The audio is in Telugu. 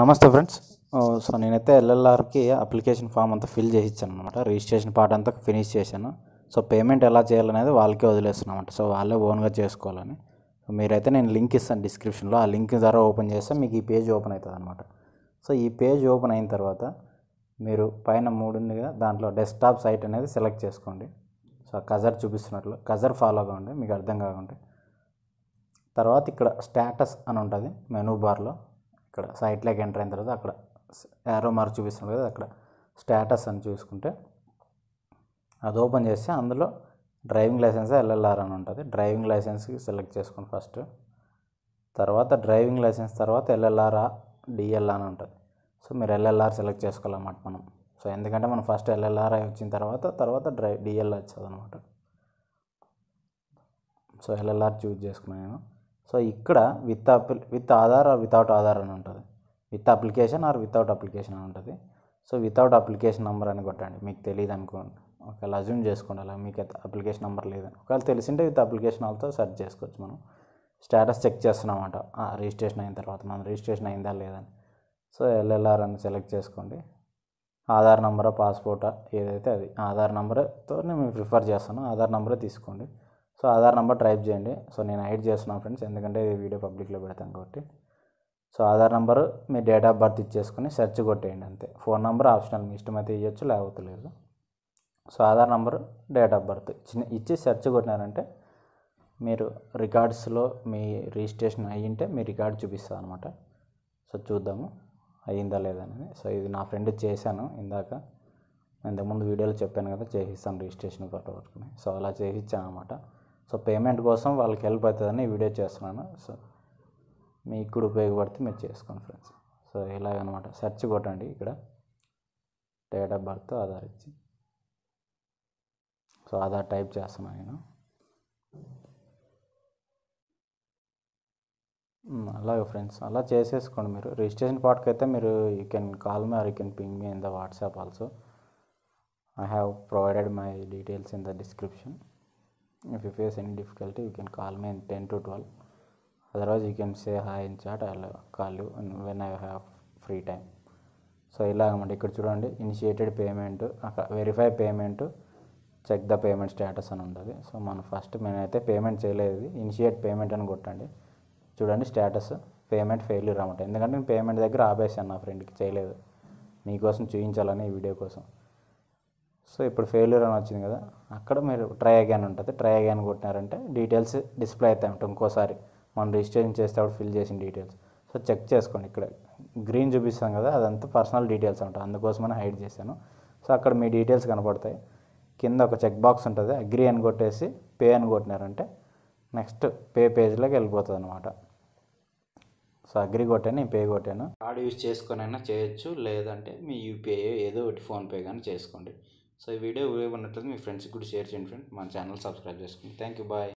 నమస్తే ఫ్రెండ్స్. సో నేనైతే ఎల్ఎల్ఆర్కి అప్లికేషన్ ఫామ్ అంతా ఫిల్ చేసి ఇచ్చాను అనమాట రిజిస్ట్రేషన్ పార్ట్ అంతా ఫినిష్ చేశాను. సో పేమెంట్ ఎలా చేయాలనేది వాళ్ళకే వదిలేస్తున్నామంట. సో వాళ్ళే ఓన్గా చేసుకోవాలని. మీరైతే నేను లింక్ ఇస్తాను డిస్క్రిప్షన్లో. ఆ లింక్ ద్వారా ఓపెన్ చేస్తే మీకు ఈ పేజ్ ఓపెన్ అవుతుంది అనమాట సో ఈ పేజ్ ఓపెన్ అయిన తర్వాత మీరు పైన మూడు ఉంది కదా దాంట్లో డెస్క్టాప్ సైట్ అనేది సెలెక్ట్ చేసుకోండి. సో కజర్ చూపిస్తున్నట్లు. కజర్ ఫాలో కావండి మీకు అర్థం కాకుండా తర్వాత ఇక్కడ స్టేటస్ అని ఉంటుంది మెనూ బార్లో. ఇక్కడ సైట్లోకి ఎంటర్ అయిన తర్వాత అక్కడ యారో మార్క్ చూపిస్తుంది కదా అక్కడ స్టేటస్ అని చూసుకుంటే అది ఓపెన్ చేస్తే అందులో డ్రైవింగ్ లైసెన్స్ ఎల్ఎల్ఆర్ అని ఉంటుంది. డ్రైవింగ్ లైసెన్స్కి సెలెక్ట్ చేసుకోండి ఫస్ట్ తర్వాత డ్రైవింగ్ లైసెన్స్ తర్వాత ఎల్ఎల్ఆర్ డిఎల్ అని ఉంటుంది. సో మీరు ఎల్ఎల్ఆర్ సెలెక్ట్ చేసుకోవాలన్నమాట మనం. సో ఎందుకంటే మనం ఫస్ట్ ఎల్ఎల్ఆర్ వచ్చిన తర్వాత తర్వాత డ్రై డిఎల్ వచ్చేది అనమాట సో ఎల్ఎల్ఆర్ చూజ్ చేసుకున్నాను నేను. సో ఇక్కడ with up with Aadhaar or without Aadhaar అని ఉంటుంది. With application or without application అని ఉంటుంది. సో వితౌట్ అప్లికేషన్ నెంబర్ అని కొట్టండి. మీకు తెలియదు అనుకోండి. ఒకవేళ అజ్యూమ్ చేసుకోండి అలా మీకు అప్లికేషన్ నెంబర్ లేదు ఒకవేళ తెలిసింటే విత్ అప్లికేషన్ వాళ్ళతో సెర్చ్ చేసుకోవచ్చు మనం. Status check చేస్తున్నామంట. రిజిస్ట్రేషన్ అయిన తర్వాత మనం రిజిస్ట్రేషన్ అయిందా లేదని సో ఎల్ఎల్ఆర్ అని సెలెక్ట్ చేసుకోండి. ఆధార్ నెంబర్ పాస్పోర్టా ఏదైతే అది. ఆధార్ నెంబర్తో నేను ప్రిఫర్ చేస్తాను ఆధార్ నెంబరే తీసుకోండి. సో ఆధార్ నెంబర్ టైప్ చేయండి. సో నేను హైడ్ చేస్తున్నాను ఫ్రెండ్స్. ఎందుకంటే ఈ వీడియో పబ్లిక్లో పెడతాను కాబట్టి. సో ఆధార్ నెంబర్ మీ డేట్ ఆఫ్ బర్త్ ఇచ్చేసుకుని సెర్చ్ కొట్టేయండి అంతే. ఫోన్ నెంబర్ ఆప్షనల్ మీ ఇష్టమైతే ఇవ్వచ్చు లేకపోతే లేదు. So Aadhaar number date of birth ఇచ్చిన ఇచ్చి సెర్చ్ కొట్టినారంటే మీరు రికార్డ్స్లో మీ రిజిస్ట్రేషన్ అయ్యింటే మీ రికార్డ్ చూపిస్తుంది అనమాట సో చూద్దాము అయ్యిందా లేదా అనేది. సో ఇది నా ఫ్రెండ్ చేశాను ఇందాక. ఇంతకుముందు వీడియోలో చెప్పాను కదా చేసిస్తాను రిజిస్ట్రేషన్ ఫోటో వర్క్ని సో అలా చేసిచ్చాను అనమాట సో పేమెంట్ కోసం వాళ్ళకి హెల్ప్ అవుతుందని వీడియో చేస్తున్నాను. సో మీకు కూడా ఉపయోగపడితే మీరు చేసుకోండి ఫ్రెండ్స్. సో ఇలాగనమాట. సెర్చ్ కొట్టండి ఇక్కడ. డేట్ ఆఫ్ బర్త్ ఆధార్ ఇచ్చి సో ఆధార్ టైప్ చేస్తున్నాను నేను. అలాగే ఫ్రెండ్స్. అలా చేసేసుకోండి మీరు. రిజిస్ట్రేషన్ పార్ట్కి అయితే మీరు you can call me or you can ping me in the WhatsApp also. I have provided my details in the description. If you face any difficulty you can call me in ten to twelve. Otherwise you can say hi in chat I call you when I have free time so ఇలాగమాట ఇక్కడ చూడండి. ఇనిషియేటెడ్ పేమెంట్ అక్కడ verify payment check the payment status అని ఉంటుంది సో మనం ఫస్ట్ నేనైతే పేమెంట్ చేయలేదు. ఇనిషియేట్ పేమెంట్ అని కొట్టండి. చూడండి స్టేటస్ పేమెంట్ ఫెయిల్యూర్ అనమాట ఎందుకంటే నేను పేమెంట్ దగ్గర ఆపేసాను నా ఫ్రెండ్కి చేయలేదు. మీకోసం చూపించాలని ఈ వీడియో కోసం. సో ఇప్పుడు ఫెయిల్యూర్ అని వచ్చింది కదా. అక్కడ మీరు ట్రై అగాన్ ఉంటుంది. ట్రై అగాన్ కొట్టినారంటే డీటెయిల్స్ డిస్ప్లే అవుతాయి ఇంకోసారి. మనం రిజిస్ట్రేషన్ చేసేటప్పుడు ఫిల్ చేసిన డీటెయిల్స్ సో చెక్ చేసుకోండి. ఇక్కడ గ్రీన్ చూపిస్తాం కదా అదంతా పర్సనల్ డీటెయిల్స్ అంట. అందుకోసమని హైడ్ చేశాను. సో అక్కడ మీ డీటెయిల్స్ కనపడతాయి. కింద ఒక చెక్ బాక్స్ ఉంటుంది. అగ్రీ అని కొట్టేసి పే అని కొట్టినారంటే నెక్స్ట్ పే పేజ్లోకి వెళ్ళిపోతుంది అనమాట సో అగ్రి కొట్టాను నేను పే కొట్టాను. కార్డు యూజ్ చేసుకునైనా చేయొచ్చు లేదంటే మీ యూపీఐ ఏదో ఒకటి ఫోన్పే కానీ చేసుకోండి. సో ఈ వీడియో ఉపయోగపడినట్లయితే మీ ఫ్రెండ్స్కి కూడా షేర్ చేయండి ఫ్రెండ్ మన ఛానల్ సబ్స్క్రైబ్ చేసుకోండి థ్యాంక్ యూ బాయ్